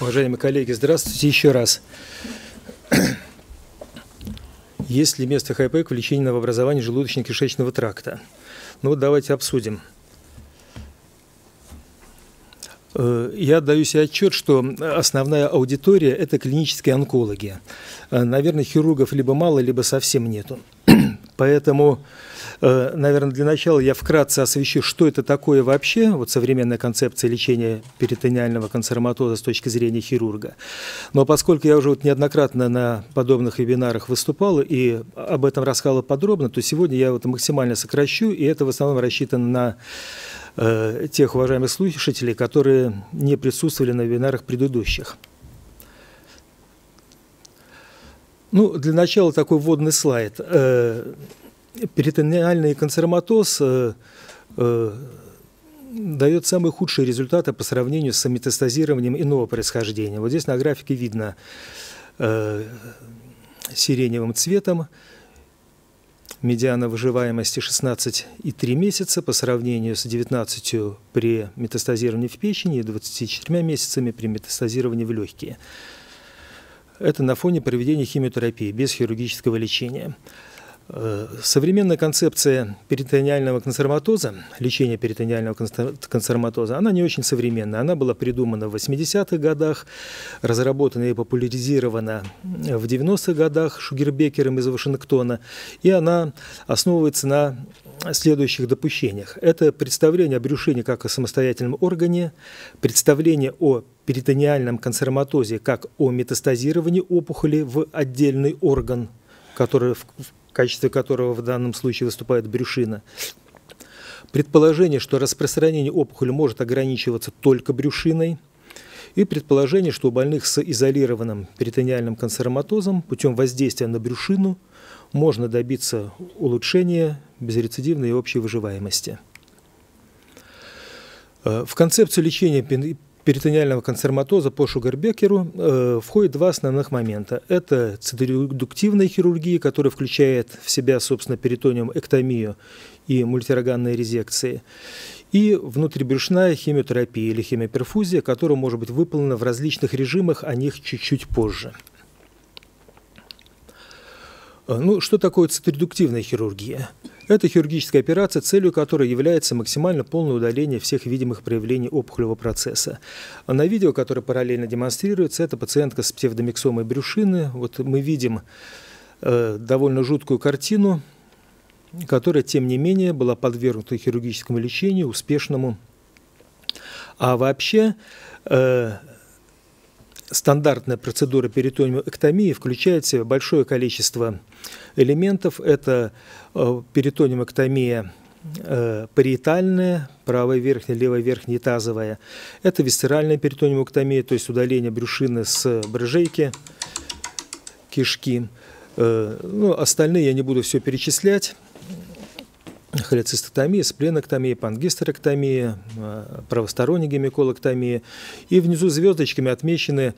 Уважаемые коллеги, здравствуйте еще раз. Есть ли место хайпек в лечении новообразования желудочно-кишечного тракта? Ну вот давайте обсудим. Э, я отдаю себе отчет, что основная аудитория – это клинические онкологи. Э, наверное, хирургов либо мало, либо совсем нету. Поэтому наверное, для начала я вкратце освещу, что это такое вообще, вот современная концепция лечения перитониального канцероматоза с точки зрения хирурга. Но поскольку я уже вот неоднократно на подобных вебинарах выступал и об этом рассказывал подробно, то сегодня я вот максимально сокращу, и это в основном рассчитано на э, тех уважаемых слушателей, которые не присутствовали на вебинарах предыдущих. Ну, для начала такой вводный слайд. Перитониальный канцероматоз э, э, дает самые худшие результаты по сравнению с метастазированием иного происхождения. Вот здесь на графике видно э, сиреневым цветом медиана выживаемости 16,3 месяца по сравнению с 19 при метастазировании в печени и 24 месяцами при метастазировании в легкие. Это на фоне проведения химиотерапии без хирургического лечения. Э, современная концепция перитониального канцероматоза, лечения перитониального канцероматоза, она не очень современная. Она была придумана в 80-х годах, разработана и популяризирована в 90-х годах Шугербекером из Вашингтона, и она основывается на следующих допущениях. Это представление о брюшине как о самостоятельном органе, представление о перитониальном канцероматозе как о метастазировании опухоли в отдельный орган, который качестве которого в данном случае выступает брюшина. Предположение, что распространение опухоли может ограничиваться только брюшиной, и предположение, что у больных с изолированным перитониальным канцероматозом путем воздействия на брюшину можно добиться улучшения безрецидивной и общей выживаемости. Э, в концепцию лечения перитониального канцероматоза по Шугарбекеру э, входит два основных момента. Это циторедуктивная хирургия, которая включает в себя, собственно, перитониум эктомию и мультироганные резекции, и внутрибрюшная химиотерапия или химиоперфузия, которая может быть выполнена в различных режимах, о них чуть-чуть позже. Э, ну, что такое циторедуктивная хирургия? Это хирургическая операция, целью которой является максимально полное удаление всех видимых проявлений опухолевого процесса. На видео, которое параллельно демонстрируется, это пациентка с псевдомиксомой брюшины. Вот мы видим э, довольно жуткую картину, которая, тем не менее, была подвергнута хирургическому лечению, успешному. А вообще, э, стандартная процедура перитониумэктомии включает в себя большое количество элементов. Это э, перитониумэктомия э, париетальная, правая верхняя, левая верхняя и тазовая. Это висцеральная перитониумэктомия, то есть удаление брюшины с брыжейки, кишки. Э, ну, остальные я не буду все перечислять холецистотомия, спленоктомия, пангистерэктомия, э, правосторонняя гемиколоктомия. И внизу звездочками отмечены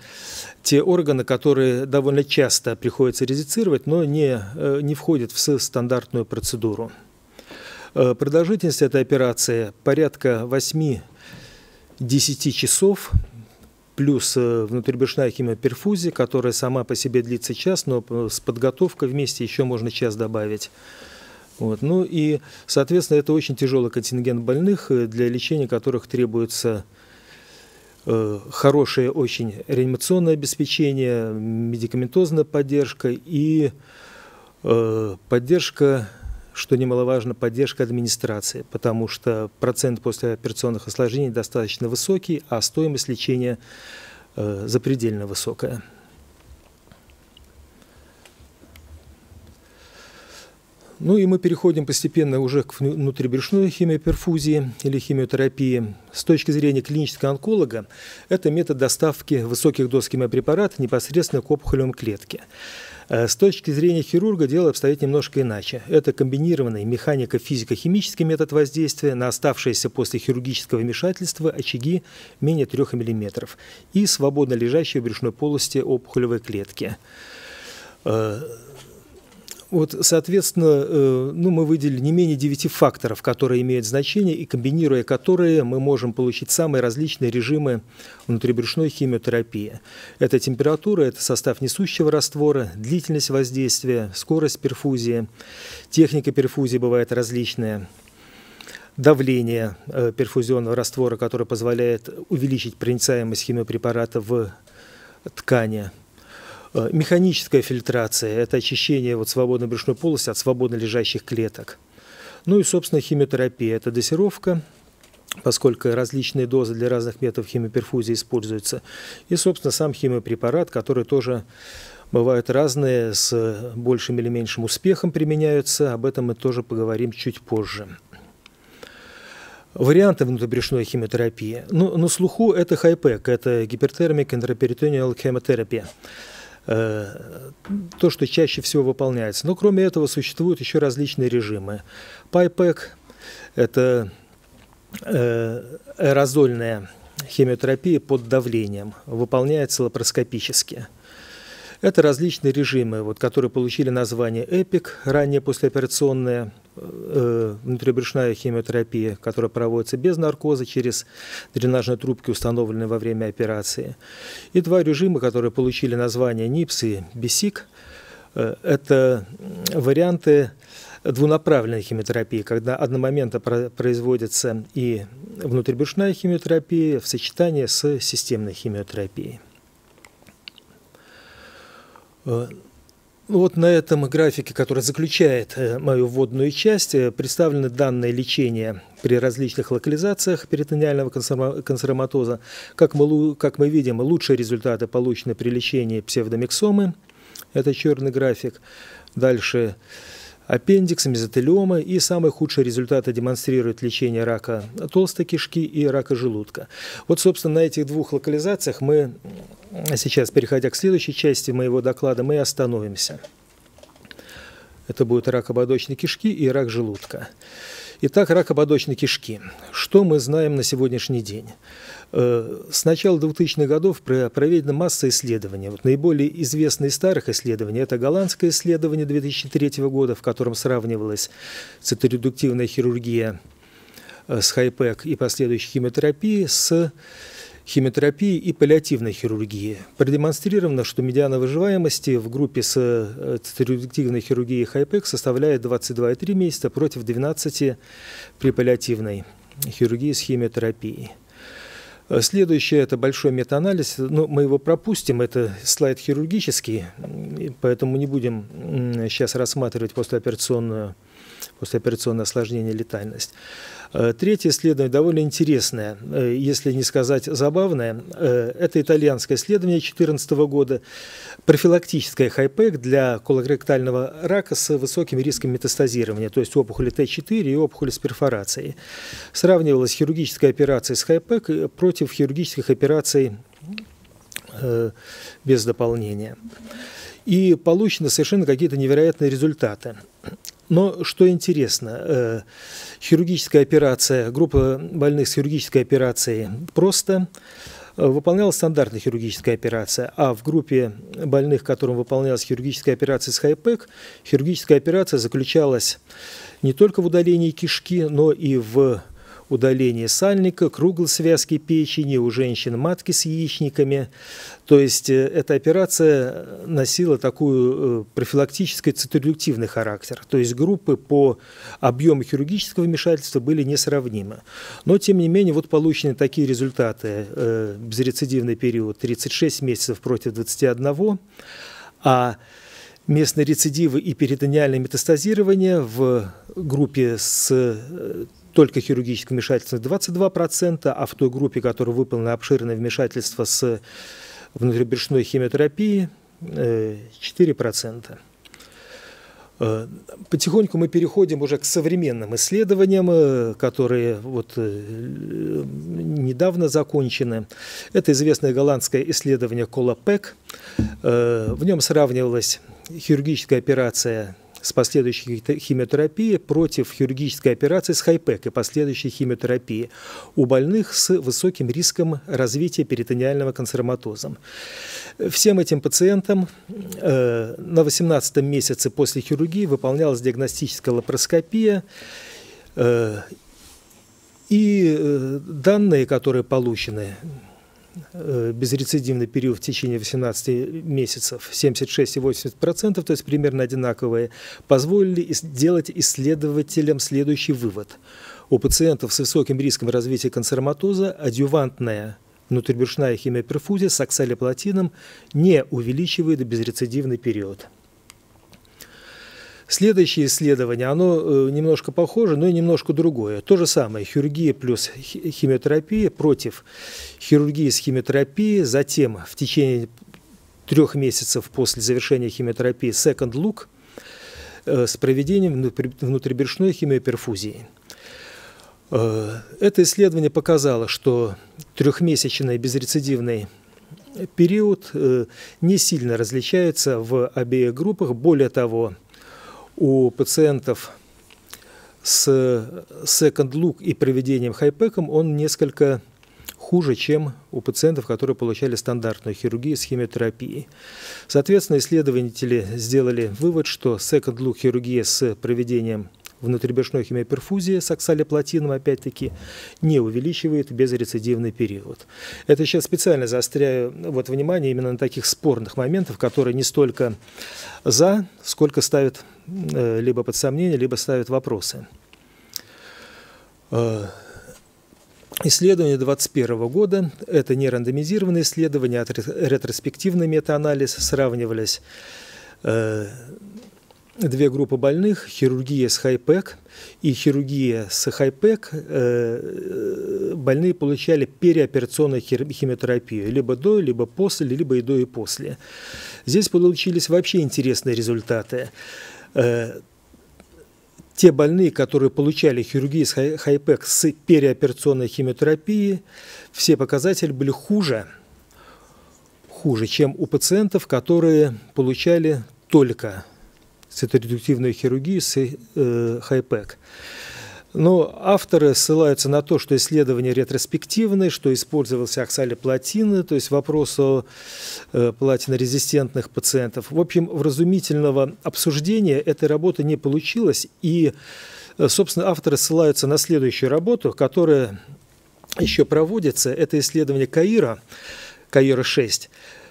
те органы, которые довольно часто приходится резицировать, но не, э, не входят в стандартную процедуру. Э, продолжительность этой операции порядка 8-10 часов, плюс внутрибрюшная химиоперфузия, которая сама по себе длится час, но с подготовкой вместе еще можно час добавить. Вот. Ну и, соответственно, это очень тяжелый контингент больных, э, для лечения которых требуется э, хорошее очень реанимационное обеспечение, медикаментозная поддержка и э, поддержка, что немаловажно, поддержка администрации, потому что процент послеоперационных осложнений достаточно высокий, а стоимость лечения э, запредельно высокая. Ну и мы переходим постепенно уже к внутрибрюшной химиоперфузии или химиотерапии. С точки зрения клинического онколога, это метод доставки высоких доз химиопрепарата непосредственно к опухолевым клетке. Э, с точки зрения хирурга дело обстоит немножко иначе. Это комбинированный механико-физико-химический метод воздействия на оставшиеся после хирургического вмешательства очаги менее 3 мм и свободно лежащие в брюшной полости опухолевой клетки. Вот, соответственно, э, ну, мы выделили не менее 9 факторов, которые имеют значение и комбинируя которые мы можем получить самые различные режимы внутрибрюшной химиотерапии. Это температура, это состав несущего раствора, длительность воздействия, скорость перфузии, техника перфузии бывает различная, давление э, перфузионного раствора, которое позволяет увеличить проницаемость химиопрепарата в ткани – механическая фильтрация – это очищение вот свободной брюшной полости от свободно лежащих клеток. Ну и, собственно, химиотерапия – это дозировка, поскольку различные дозы для разных методов химиоперфузии используются. И, собственно, сам химиопрепарат, который тоже бывают разные, с большим или меньшим успехом применяются. Об этом мы тоже поговорим чуть позже. Варианты внутрибрюшной химиотерапии. Ну, на слуху это хайпек, это гипертермик интраперитониал хемотерапия. Э, то, что чаще всего выполняется. Но кроме этого существуют еще различные режимы. Пайпек – это э, аэрозольная химиотерапия под давлением, выполняется лапароскопически – это различные режимы, вот, которые получили название ЭПИК, ранее послеоперационная э, внутрибрюшная химиотерапия, которая проводится без наркоза через дренажные трубки, установленные во время операции. И два режима, которые получили название НИПС и БИСИК. Э, это варианты двунаправленной химиотерапии, когда одномоментно производится и внутрибрюшная химиотерапия в сочетании с системной химиотерапией. Ну вот на этом графике, который заключает э, мою вводную часть, э, представлены данные лечения при различных локализациях перитониального канцероматоза. Как мы, как мы видим, лучшие результаты получены при лечении псевдомиксомы. Это черный график. Дальше аппендикс, мезотелиома и самые худшие результаты демонстрируют лечение рака толстой кишки и рака желудка. Вот, собственно, на этих двух локализациях мы сейчас, переходя к следующей части моего доклада, мы остановимся. Это будет рак ободочной кишки и рак желудка. Итак, рак ободочной кишки. Что мы знаем на сегодняшний день? Э, с начала 2000-х годов проведена масса исследований. Вот наиболее известные из старых исследований – это голландское исследование 2003 года, в котором сравнивалась циторедуктивная хирургия э, с хайпек и последующей химиотерапией с химиотерапией и паллиативной хирургией. Продемонстрировано, что медиана выживаемости в группе с э, циторедуктивной хирургией хайпек составляет 22,3 месяца против 12 при паллиативной хирургии с химиотерапией. Э, следующее – это большой метаанализ. Но ну, мы его пропустим, это слайд хирургический, поэтому не будем сейчас рассматривать послеоперационную послеоперационное осложнение, летальность. Э, третье исследование довольно интересное, э, если не сказать забавное. Э, это итальянское исследование 2014 года, профилактическое хайпек для колоректального рака с высоким риском метастазирования, то есть опухоли Т4 и опухоли с перфорацией. Сравнивалась хирургическая операция с хайпек против хирургических операций без дополнения. И получены совершенно какие-то невероятные результаты. Но что интересно, э, хирургическая операция, группа больных с хирургической операцией просто э, выполнялась стандартная хирургическая операция, а в группе больных, которым выполнялась хирургическая операция с хайпек, хирургическая операция заключалась не только в удалении кишки, но и в удаление сальника, круглой связки печени, у женщин матки с яичниками. То есть э, эта операция носила такую э, профилактический циторедуктивный характер. То есть группы по объему хирургического вмешательства были несравнимы. Но, тем не менее, вот получены такие результаты. Э, безрецидивный период 36 месяцев против 21, а местные рецидивы и перитониальное метастазирование в группе с только хирургическое вмешательство 22%, а в той группе, которая выполнена обширное вмешательство с внутрибрюшной химиотерапией, 4%. Э, потихоньку мы переходим уже к современным исследованиям, э, которые вот э, недавно закончены. Это известное голландское исследование Колопек. В нем сравнивалась хирургическая операция с последующей химиотерапией против хирургической операции с хайпек и последующей химиотерапии у больных с высоким риском развития перитониального канцероматоза. Всем этим пациентам э, на 18 месяце после хирургии выполнялась диагностическая лапароскопия, э, и э, данные, которые получены, безрецидивный период в течение 18 месяцев 76 и 80%, то есть примерно одинаковые, позволили сделать исследователям следующий вывод. У пациентов с высоким риском развития канцероматоза адювантная внутрибрюшная химиоперфузия с оксалиплатином не увеличивает безрецидивный период. Следующее исследование, оно э, немножко похоже, но и немножко другое. То же самое, хирургия плюс химиотерапия против хирургии с химиотерапией, затем в течение трех месяцев после завершения химиотерапии second look э, с проведением внутрибрюшной химиоперфузии. Э, это исследование показало, что трехмесячный безрецидивный период не сильно различается в обеих группах. Более того, у пациентов с second look и проведением хайпеком он несколько хуже, чем у пациентов, которые получали стандартную хирургию с химиотерапией. Соответственно, исследователи сделали вывод, что second look хирургия с проведением внутрибрюшной химиоперфузии с оксалиплатином, опять-таки, не увеличивает безрецидивный период. Это сейчас специально заостряю вот, внимание именно на таких спорных моментах, которые не столько за, сколько ставят э, либо под сомнение, либо ставят вопросы. Э, исследование 2021 года – это не рандомизированное исследование, а ретроспективный метаанализ. Сравнивались э, две группы больных, хирургия с хайпек и хирургия с хайпек, э, больные получали переоперационную химиотерапию, либо до, либо после, либо и до, и после. Здесь получились вообще интересные результаты. Э, те больные, которые получали хирургию с хайпек с переоперационной химиотерапией, все показатели были хуже, хуже, чем у пациентов, которые получали только циторедуктивную хирургию с хайпек. Но авторы ссылаются на то, что исследование ретроспективное, что использовался оксалиплатин, то есть вопрос о э, платинорезистентных пациентов. В общем, вразумительного обсуждения этой работы не получилось, и, э, собственно, авторы ссылаются на следующую работу, которая еще проводится. Это исследование Каира, Каира 6, Э,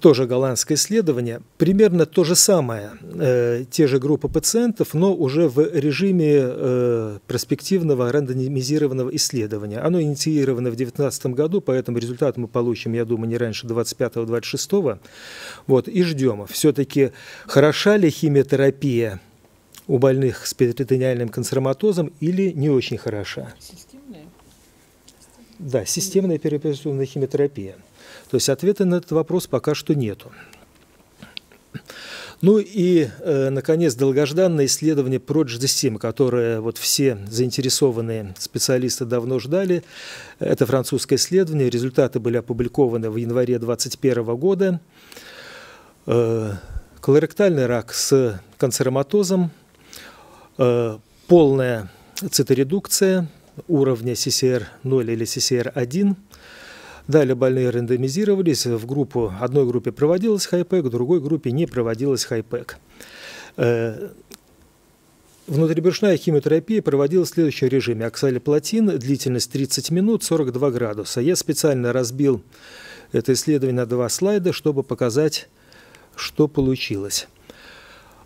тоже голландское исследование, примерно то же самое, э, те же группы пациентов, но уже в режиме э, перспективного рандомизированного исследования. Оно инициировано в 2019 году, поэтому результат мы получим, я думаю, не раньше 25-26. Вот, и ждем. Все-таки хороша ли химиотерапия у больных с перитониальным канцероматозом или не очень хороша? Системная? Да, системная переоперационная химиотерапия – то есть ответа на этот вопрос пока что нету. Ну и, э, наконец, долгожданное исследование PRODGD-7, которое вот все заинтересованные специалисты давно ждали. Это французское исследование, результаты были опубликованы в январе 2021 года. Э, колоректальный рак с канцероматозом, э, полная циторедукция уровня CCR0 или CCR1 – Далее больные рандомизировались. В группу, одной группе проводилась хайпек, в другой группе не проводилась хайпек. Э, внутрибрюшная химиотерапия проводилась в следующем режиме. Оксалиплатин, длительность 30 минут, 42 градуса. Я специально разбил это исследование на два слайда, чтобы показать, что получилось.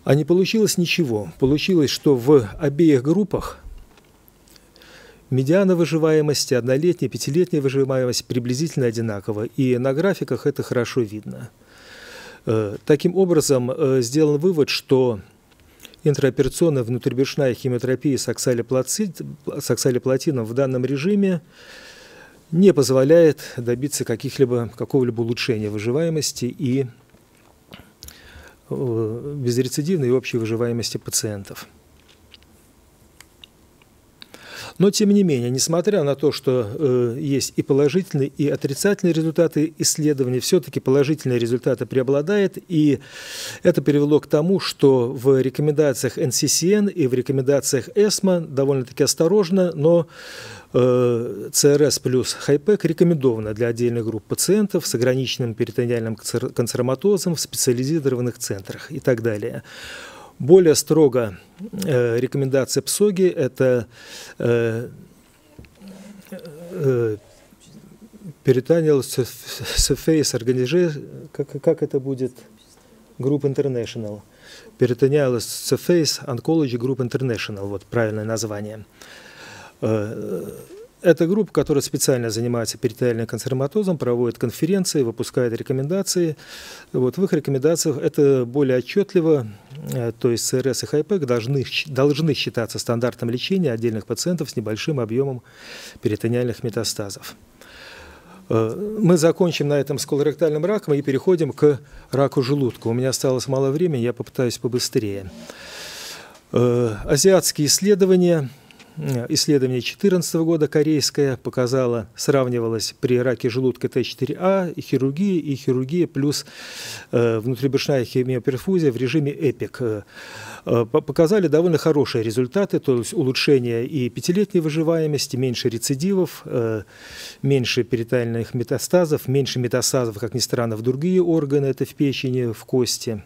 А не получилось ничего. Получилось, что в обеих группах Медиана выживаемости, однолетняя, пятилетняя выживаемость приблизительно одинакова, и на графиках это хорошо видно. Э, таким образом, э, сделан вывод, что интраоперационная внутрибрюшная химиотерапия с оксалиплатином в данном режиме не позволяет добиться каких-либо, какого-либо улучшения выживаемости и э, безрецидивной и общей выживаемости пациентов. Но, тем не менее, несмотря на то, что э, есть и положительные, и отрицательные результаты исследований, все-таки положительные результаты преобладают, и это привело к тому, что в рекомендациях NCCN и в рекомендациях ESMA довольно-таки осторожно, но ЦРС плюс хайпек рекомендовано для отдельных групп пациентов с ограниченным перитониальным канцероматозом в специализированных центрах и так далее. Более строго э, рекомендация ПСОГИ – это э, э, Peritoneal Surface Organization, как, как это будет? Group International. Peritoneal Surface Oncology Group International, вот правильное название. Э, это группа, которая специально занимается перитониальным канцероматозом, проводит конференции, выпускает рекомендации. Вот в их рекомендациях это более отчетливо, э, то есть ЦРС и ХайПЭК должны, должны считаться стандартом лечения отдельных пациентов с небольшим объемом перитониальных метастазов. Э, мы закончим на этом с колоректальным раком и переходим к раку желудка. У меня осталось мало времени, я попытаюсь побыстрее. Азиатские исследования – Исследование 2014 года корейское показало, сравнивалось при раке желудка Т4А и хирургии, и хирургия плюс э, внутрибрюшная химиоперфузия в режиме ЭПИК. Э, э, показали довольно хорошие результаты, то есть улучшение и пятилетней выживаемости, меньше рецидивов, э, меньше перитальных метастазов, меньше метастазов, как ни странно, в другие органы, это в печени, в кости,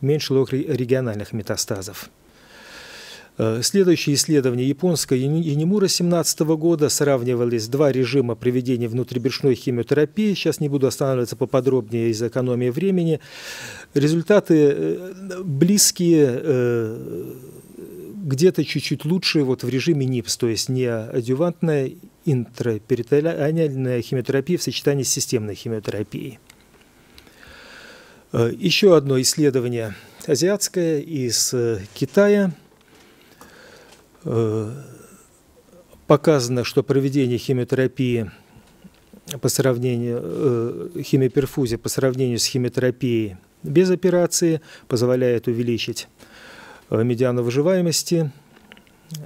меньше региональных метастазов. Э, следующее исследование японское Янимура 2017 года сравнивались два режима проведения внутрибрюшной химиотерапии. Сейчас не буду останавливаться поподробнее из-за экономии времени. Результаты э, близкие, э, где-то чуть-чуть лучше вот в режиме НИПС, то есть не адювантная интраперитониальная химиотерапия в сочетании с системной химиотерапией. Еще одно исследование азиатское из Китая – показано, что проведение химиотерапии по сравнению, э, химиоперфузия по сравнению с химиотерапией без операции позволяет увеличить э, медиану выживаемости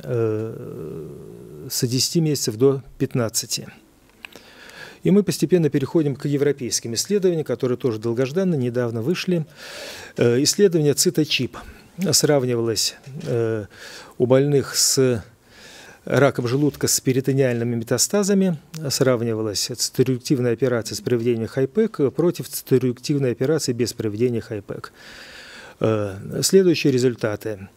с 10 месяцев до 15. И мы постепенно переходим к европейским исследованиям, которые тоже долгожданно, недавно вышли. Исследование циточип сравнивалось у больных с раком желудка с перитониальными метастазами сравнивалась цитореактивная операция с проведением хайпек против цитореактивной операции без проведения хайпек. Э, следующие результаты.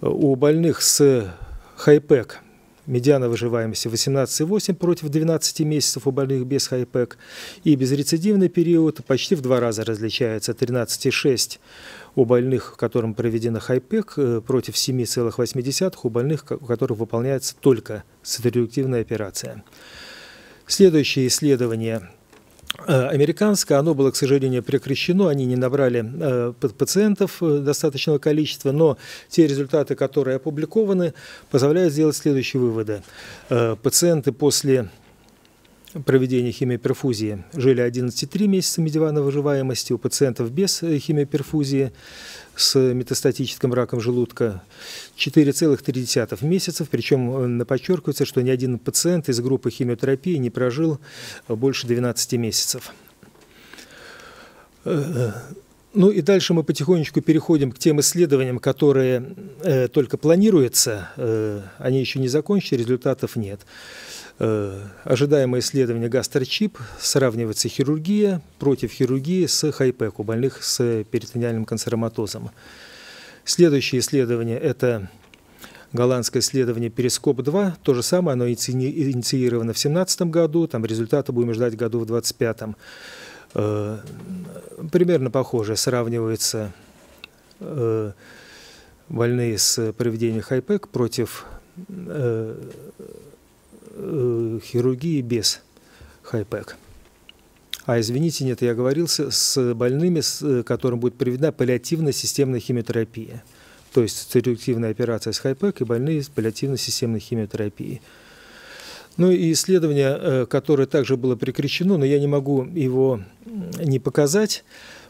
У больных с хайпек медиана выживаемости 18,8 против 12 месяцев у больных без хайпек. И безрецидивный период почти в два раза различается 13,6 у больных, которым проведена хайпек, э, против 7,8 у больных, у которых выполняется только цитореактивная операция. Следующее исследование американское, оно было, к сожалению, прекращено, они не набрали э, пациентов достаточного количества, но те результаты, которые опубликованы, позволяют сделать следующие выводы. Пациенты после проведения химиоперфузии жили 11,3 месяца медиана выживаемости, у пациентов без химиоперфузии с метастатическим раком желудка 4,3 месяцев, причем подчеркивается, что ни один пациент из группы химиотерапии не прожил больше 12 месяцев. Ну и дальше мы потихонечку переходим к тем исследованиям, которые э, только планируются, э, они еще не закончены, результатов нет. Э, ожидаемое исследование гастрочип, сравнивается хирургия против хирургии с хайпек у больных с перитониальным канцероматозом. Следующее исследование – это голландское исследование Перископ-2, то же самое, оно инициировано в 2017 году, там результаты будем ждать году в 2025. Э, примерно похоже, сравниваются э, больные с проведением хайпек против э, хирургии без хайпек. А извините, нет, я говорил с, больными, с которым будет проведена паллиативная системная химиотерапия. То есть цирюктивная операция с хайпек и больные с паллиативной системной химиотерапией. Ну и исследование, э, которое также было прекращено, но я не могу его не показать,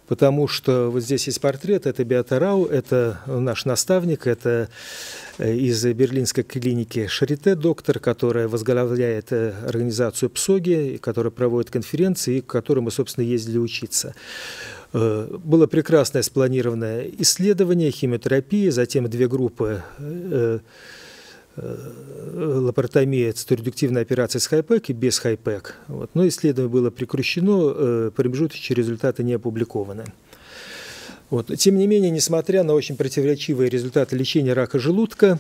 потому что вот здесь есть портрет, это Беата Рау, это наш наставник, это из берлинской клиники Шарите, доктор, которая возглавляет организацию ПСОГИ, которая проводит конференции, к которой мы, собственно, ездили учиться. Было прекрасное спланированное исследование химиотерапии, затем две группы лапаротомия, циторедуктивная операция с хайпек и без хайпек. Вот. Но исследование было прекращено, промежуточные результаты не опубликованы. Вот. Тем не менее, несмотря на очень противоречивые результаты лечения рака желудка,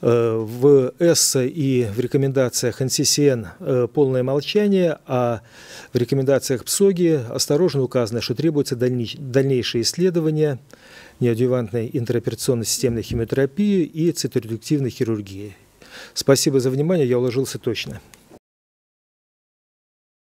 в ЭССА и в рекомендациях НССН полное молчание, а в рекомендациях ПСОГИ осторожно указано, что требуется дальнейшее исследование неадъювантной интероперационной системной химиотерапии и циторедуктивной хирургии. Спасибо за внимание, я уложился точно.